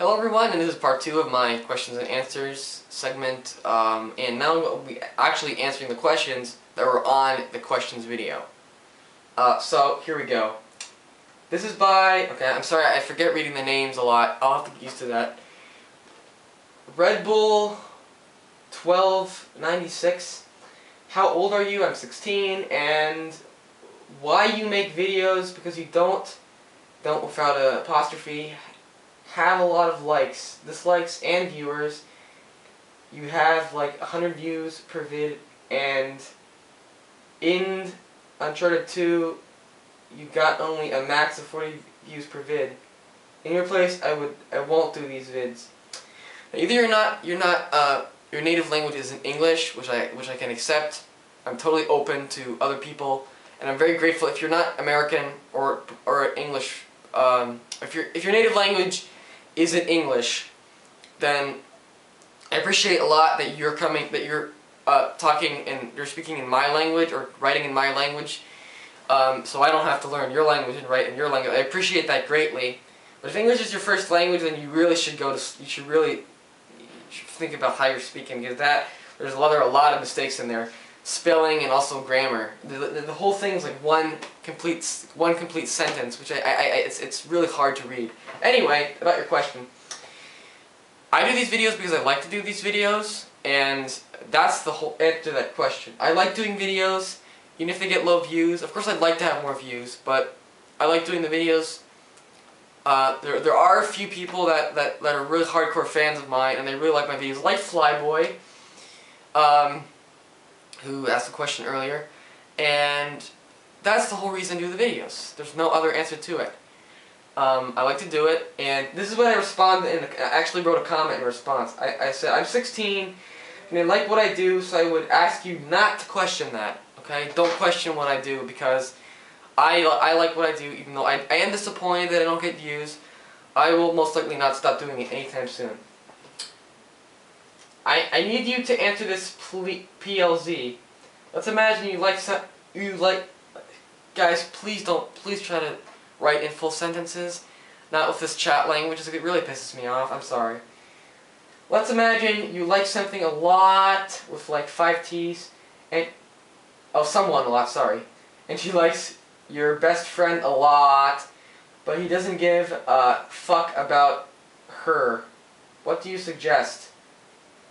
Hello everyone, and this is part two of my questions and answers segment. Um, and now be actually answering the questions that were on the questions video. Uh, so here we go. This is by okay. I'm sorry, I forget reading the names a lot. I'll have to get used to that. Red Bull, twelve ninety six. How old are you? I'm 16, and why you make videos because you don't don't without an apostrophe have a lot of likes, dislikes, and viewers. You have like 100 views per vid, and in Uncharted 2, you got only a max of 40 views per vid. In your place, I would I won't do these vids. Either you're not you're not uh, your native language isn't English, which I which I can accept. I'm totally open to other people, and I'm very grateful if you're not American or or English. Um, if your if your native language isn't English, then I appreciate a lot that you're coming, that you're uh, talking and you're speaking in my language or writing in my language, um, so I don't have to learn your language and write in your language. I appreciate that greatly. But if English is your first language, then you really should go to, you should really you should think about how you're speaking because that there's a lot, there are a lot of mistakes in there, spelling and also grammar. The, the, the whole thing is like one complete one complete sentence, which I, I, I it's it's really hard to read. Anyway, about your question. I do these videos because I like to do these videos, and that's the whole answer to that question. I like doing videos, even if they get low views. Of course, I'd like to have more views, but I like doing the videos. Uh, there, there are a few people that, that, that are really hardcore fans of mine, and they really like my videos, like Flyboy, um, who asked the question earlier, and that's the whole reason I do the videos. There's no other answer to it. Um, I like to do it, and this is when I responded, and I actually wrote a comment in response. I, I said, I'm 16, and I like what I do, so I would ask you not to question that, okay? Don't question what I do, because I, I like what I do, even though I, I am disappointed that I don't get views. I will most likely not stop doing it anytime soon. I, I need you to answer this PLZ. Let's imagine you like, some, you like, guys, please don't, please try to write in full sentences. Not with this chat language, it really pisses me off. I'm sorry. Let's imagine you like something a lot with like five T's, and oh, someone a lot. Sorry, and she likes your best friend a lot, but he doesn't give a fuck about her. What do you suggest?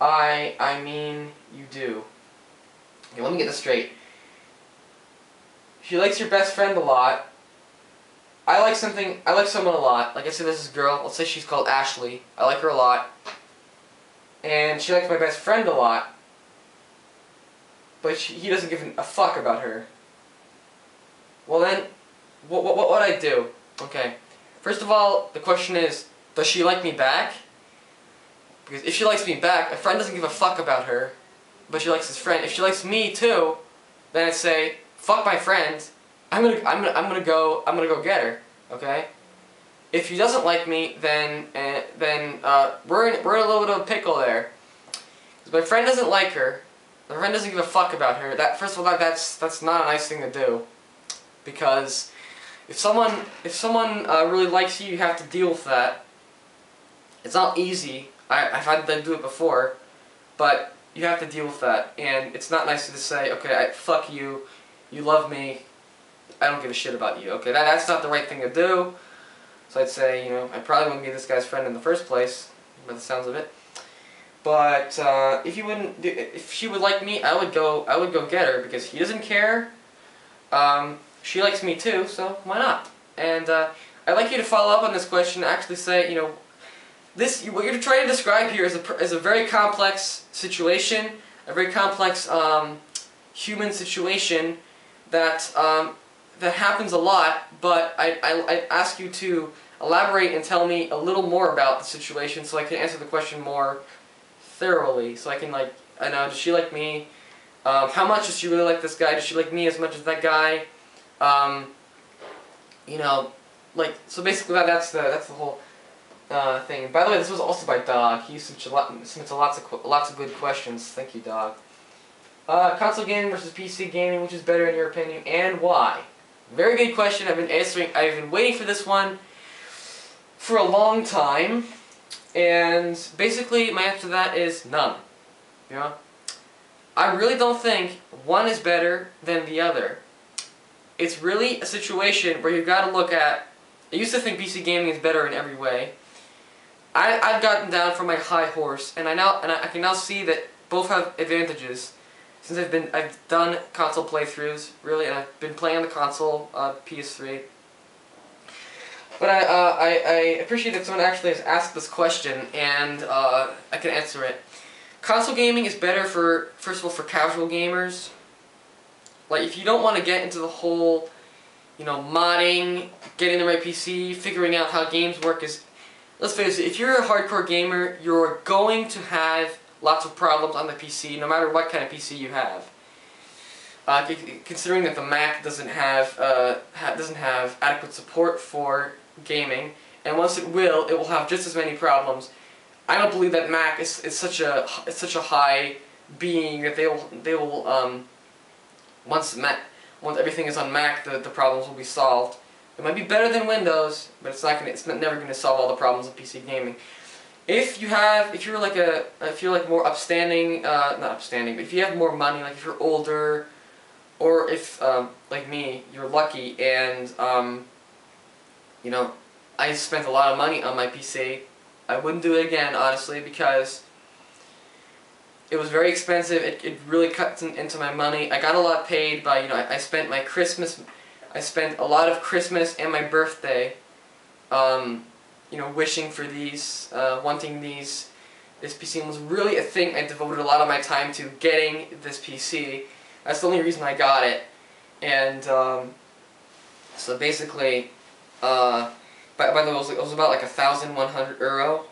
I I mean you do. Okay, let me get this straight. She likes your best friend a lot, I like something, I like someone a lot. Like I said, this is a girl. Let's say she's called Ashley. I like her a lot. And she likes my best friend a lot. But she, he doesn't give a fuck about her. Well then, what, what, what would I do? Okay. First of all, the question is, does she like me back? Because if she likes me back, a friend doesn't give a fuck about her, but she likes his friend. If she likes me too, then I'd say, fuck my friend, I'm gonna I'm gonna I'm gonna go I'm gonna go get her. Okay. If she doesn't like me, then uh, then uh, we're in, we're in a little bit of a pickle there. Cause my friend doesn't like her. My friend doesn't give a fuck about her. That first of all, that, that's that's not a nice thing to do. Because if someone if someone uh, really likes you, you have to deal with that. It's not easy. I, I've had to do it before, but you have to deal with that, and it's not nice to just say, okay, I, fuck you, you love me, I don't give a shit about you. Okay, that, that's not the right thing to do. So I'd say, you know, I probably wouldn't be this guy's friend in the first place, by the sounds of it. But uh, if you wouldn't, do, if she would like me, I would go. I would go get her because he doesn't care. Um, she likes me too, so why not? And uh, I'd like you to follow up on this question. Actually, say, you know, this what you're trying to describe here is a is a very complex situation, a very complex um, human situation that um, that happens a lot, but I, I, I ask you to elaborate and tell me a little more about the situation so I can answer the question more thoroughly. So I can like, I know, does she like me? Um, how much does she really like this guy? Does she like me as much as that guy? Um, you know, like, so basically that, that's the, that's the whole uh, thing. By the way, this was also by Dog. He submitted lots of, lots of good questions. Thank you, Dog. Uh, console gaming versus PC gaming, which is better in your opinion, and why? Very good question. I've been answering. I've been waiting for this one for a long time. And basically, my answer to that is none. You know? I really don't think one is better than the other. It's really a situation where you've got to look at. I used to think PC gaming is better in every way. I, I've gotten down from my high horse, and I now and I, I can now see that both have advantages. Since I've been I've done console playthroughs really, and I've been playing on the console uh, PS3. But I, uh, I, I appreciate that someone actually has asked this question, and uh, I can answer it. Console gaming is better for, first of all, for casual gamers. Like, if you don't want to get into the whole, you know, modding, getting the right PC, figuring out how games work is... Let's face it, if you're a hardcore gamer, you're going to have lots of problems on the PC, no matter what kind of PC you have. Uh, considering that the Mac doesn't have uh, ha doesn't have adequate support for gaming, and once it will, it will have just as many problems. I don't believe that Mac is, is such a is such a high being that they will they will um, once Mac once everything is on Mac, the the problems will be solved. It might be better than Windows, but it's not gonna it's never gonna solve all the problems of PC gaming. If you have if you're like a if you're like more upstanding uh, not upstanding, but if you have more money, like if you're older, or if um, like me, you're lucky and um, you know, I spent a lot of money on my PC. I wouldn't do it again, honestly, because it was very expensive. It, it really cut into my money. I got a lot paid by, you know, I, I, spent my Christmas, I spent a lot of Christmas and my birthday, um, you know, wishing for these, uh, wanting these. This PC was really a thing I devoted a lot of my time to getting this PC. That's the only reason I got it. And, um, so basically, uh, by, by the way, it was, it was about like a thousand one hundred euro,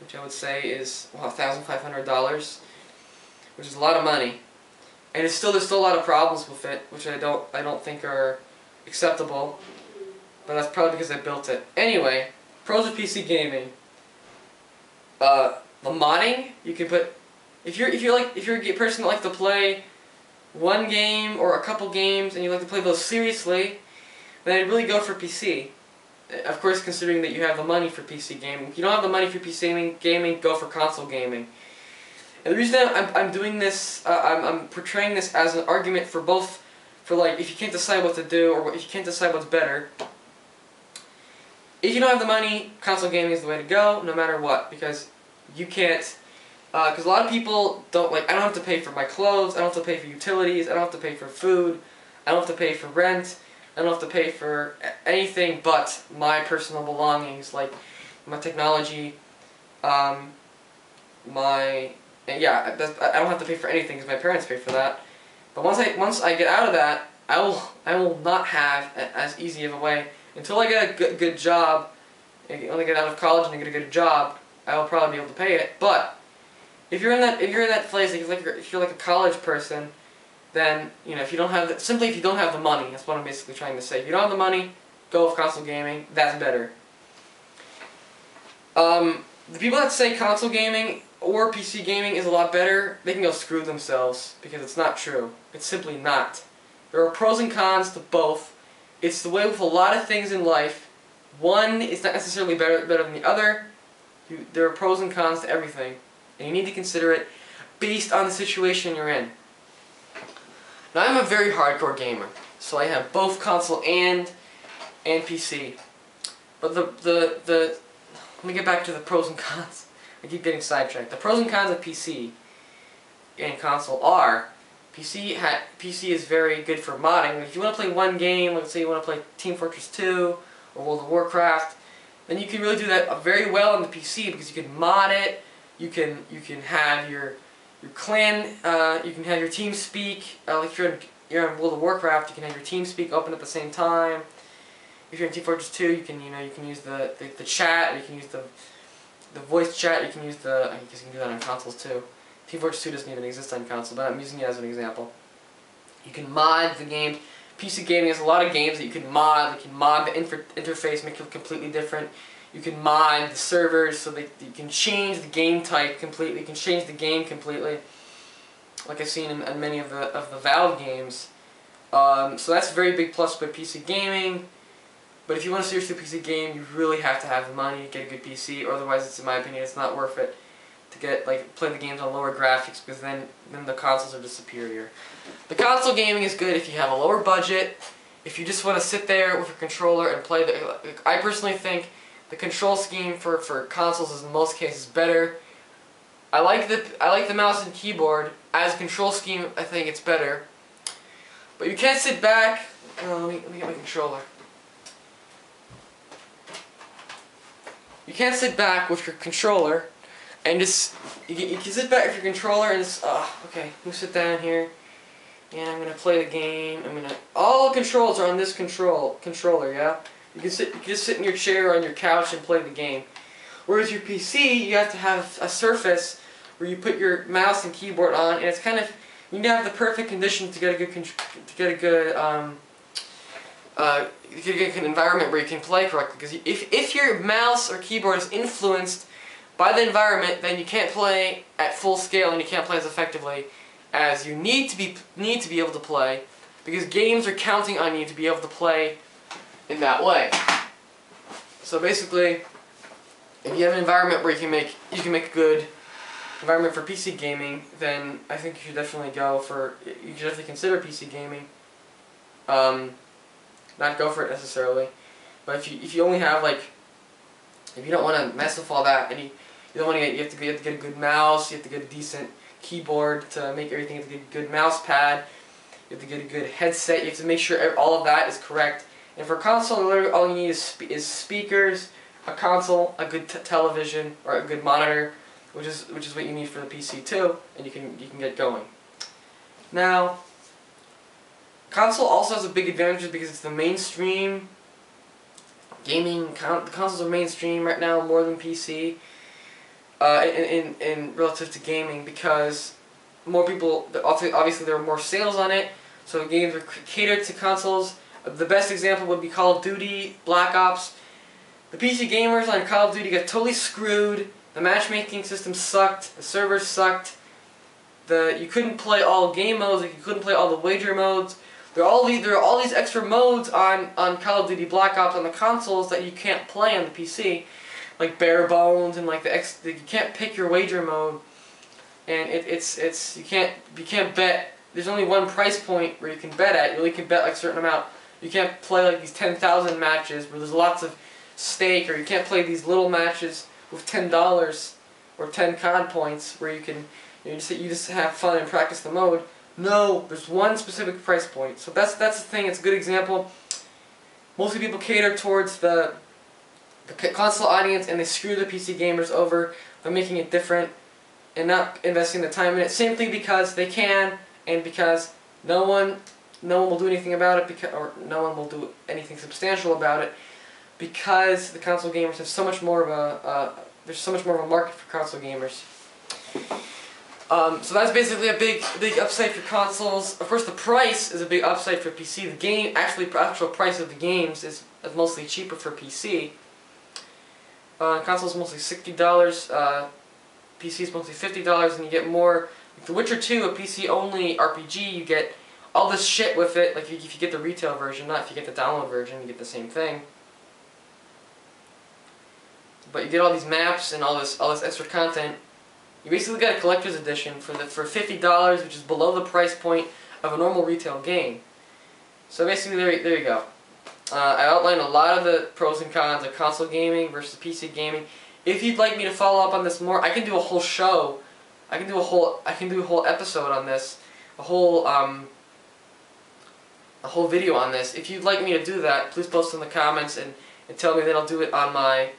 which I would say is well, thousand five hundred dollars, which is a lot of money, and it's still there's still a lot of problems with it, which I don't I don't think are acceptable, but that's probably because I built it. Anyway, pros of PC gaming. Uh, the modding you can put if you're if you're like if you're a person that likes to play one game or a couple games and you like to play those seriously then I'd really go for PC. Of course, considering that you have the money for PC gaming. If you don't have the money for PC gaming, go for console gaming. And the reason I'm, I'm doing this, uh, I'm, I'm portraying this as an argument for both, for like, if you can't decide what to do, or if you can't decide what's better, if you don't have the money, console gaming is the way to go, no matter what, because you can't, because uh, a lot of people don't, like, I don't have to pay for my clothes, I don't have to pay for utilities, I don't have to pay for food, I don't have to pay for rent, I don't have to pay for anything but my personal belongings, like my technology, um, my yeah. I don't have to pay for anything because my parents pay for that. But once I once I get out of that, I will I will not have as easy of a way until I get a good, good job. When I get out of college and I get a good job, I will probably be able to pay it. But if you're in that if you're in that place, if you're like if you're like a college person then you know if you don't have the, simply if you don't have the money, that's what I'm basically trying to say. If you don't have the money, go with console gaming. That's better. Um, the people that say console gaming or PC gaming is a lot better, they can go screw themselves because it's not true. It's simply not. There are pros and cons to both. It's the way with a lot of things in life. One is not necessarily better better than the other. You, there are pros and cons to everything, and you need to consider it based on the situation you're in. Now I'm a very hardcore gamer, so I have both console and and PC. But the the the let me get back to the pros and cons. I keep getting sidetracked. The pros and cons of PC and console are PC PC is very good for modding. If you want to play one game, let's say you want to play Team Fortress 2 or World of Warcraft, then you can really do that very well on the PC because you can mod it. You can you can have your your clan, uh, you can have your TeamSpeak, uh, like if you're in, you're in World of Warcraft, you can have your TeamSpeak open at the same time. If you're in Team Fortress 2, you can, you know, you can use the, the, the chat, you can use the the voice chat, you can use the, I guess you can do that on consoles too. Team Fortress 2 doesn't even exist on console, but I'm using it as an example. You can mod the game. PC gaming has a lot of games that you can mod. You can mod the interface, make it completely different. You can mod the servers so that you can change the game type completely. You can change the game completely, like I've seen in, in many of the of the Valve games. Um, so that's a very big plus with PC gaming. But if you want to seriously PC game, you really have to have the money to get a good PC, or otherwise, it's in my opinion, it's not worth it to get like play the games on lower graphics because then then the consoles are just superior. The console gaming is good if you have a lower budget, if you just want to sit there with a controller and play the. I personally think the control scheme for for consoles is in most cases better. I like the I like the mouse and keyboard as control scheme. I think it's better. But you can't sit back. Oh, let, me, let me get my controller. You can't sit back with your controller and just you can, you can sit back with your controller and just oh, okay, you sit down here. And I'm gonna play the game. I'm gonna all controls are on this control controller. Yeah, you can sit you can just sit in your chair or on your couch and play the game. Whereas your PC, you have to have a surface where you put your mouse and keyboard on, and it's kind of you need to have the perfect conditions to get a good to get a good um, uh, to get a good environment where you can play correctly. Because if if your mouse or keyboard is influenced by the environment, then you can't play at full scale and you can't play as effectively as you need to be need to be able to play because games are counting on you to be able to play in that way. So basically, if you have an environment where you can make you can make a good environment for PC gaming, then I think you should definitely go for you should definitely consider PC gaming. Um, not go for it necessarily, but if you if you only have like if you don't want to mess with all that and you, you don't want to get you have to get, you have to get a good mouse, you have to get a decent keyboard to make everything. You have to get a good mouse pad. You have to get a good headset. You have to make sure all of that is correct. And for console, literally all you need is, spe is speakers, a console, a good television, or a good monitor, which is which is what you need for the PC too, and you can you can get going. Now, console also has a big advantage because it's the mainstream gaming. Con the consoles are mainstream right now more than PC uh, in, in, in relative to gaming because more people, obviously there are more sales on it, so games are catered to consoles. The best example would be Call of Duty, Black Ops. The PC gamers on Call of Duty got totally screwed. The matchmaking system sucked. The servers sucked. The you couldn't play all game modes. Like you couldn't play all the wager modes. There are all these there are all these extra modes on on Call of Duty Black Ops on the consoles that you can't play on the PC like bare bones and like the. You can't pick your wager mode, and it, it's it's you can't you can't bet. There's only one price point where you can bet at. You only can bet like a certain amount. You can't play like these ten thousand matches where there's lots of stake, or you can't play these little matches with ten dollars or ten COD points where you can you, just you just have fun and practice the mode. No, there's one specific price point. So that's that's the thing. It's a good example. Mostly people cater towards the the console audience and they screw the PC gamers over by making it different and not investing the time in it simply because they can and because no one no one will do anything about it because or no one will do anything substantial about it because the console gamers have so much more of a uh, there's so much more of a market for console gamers. Um, so that's basically a big big upside for consoles. Of course, the price is a big upside for PC. The game actually actual price of the games is, mostly cheaper for PC. Uh, console's mostly sixty dollars. Uh, PC's mostly fifty dollars, and you get more. Like The Witcher Two, a PC only RPG, you get all this shit with it. Like if you get the retail version, not if you get the download version, you get the same thing. But you get all these maps and all this all this extra content. You basically got a collector's edition for the for fifty dollars, which is below the price point of a normal retail game. So basically, there there you go. Uh, I outlined a lot of the pros and cons of console gaming versus PC gaming. If you'd like me to follow up on this more, I can do a whole show. I can do a whole I can do a whole episode on this, a whole um, a whole video on this. If you'd like me to do that, please post in the comments and, and tell me that I'll do it on my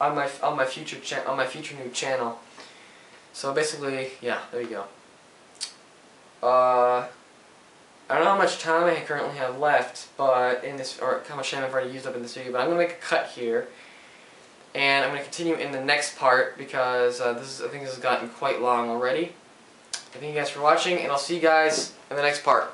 on my on my future on my future new channel. So basically, yeah, there you go. Uh, I don't know how much time I currently have left, but in this, or how much time I've already used up in this video, but I'm going to make a cut here. And I'm going to continue in the next part because uh, this is, I think this has gotten quite long already. Thank you guys for watching, and I'll see you guys in the next part.